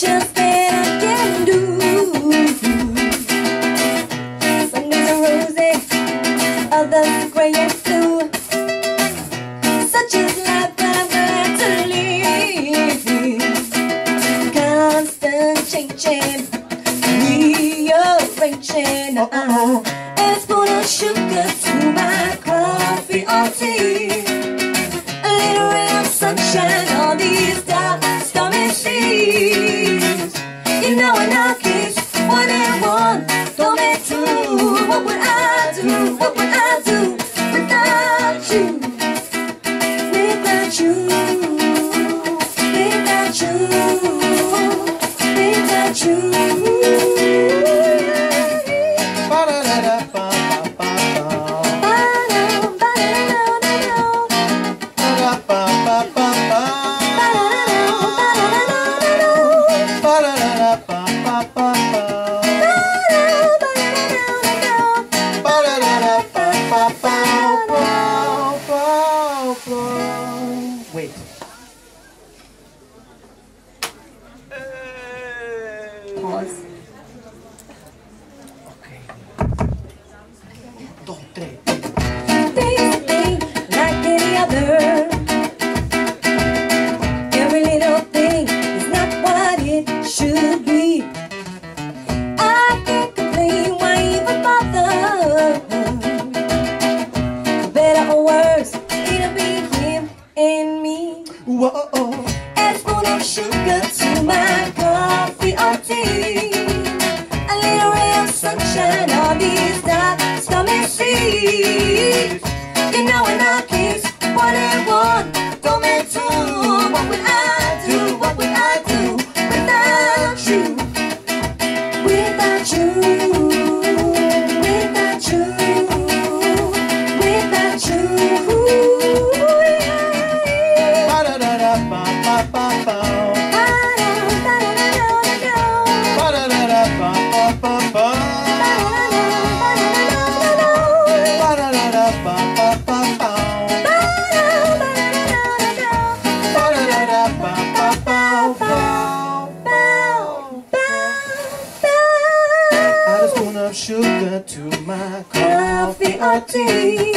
just that I can do. Sundays are rosy, others gray and blue. Such is life, that I'm glad to live. Constant changing, rearranging. Uh -oh. It's full of sugar to my coffee or tea. A little ray of sunshine on these days. Without voz. Ok. Um, dois, três. Sugar to my coffee or tea. A little ray of sunshine on these dark, stormy seas. You know when I kiss one and one, sugar to my Coffee or tea,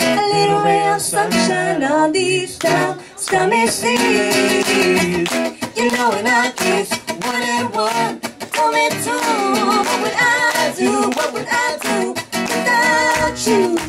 a little ray of sunshine on these dark, stormy seas. You know when I kiss one and one, tell me two. What would I do? What would I do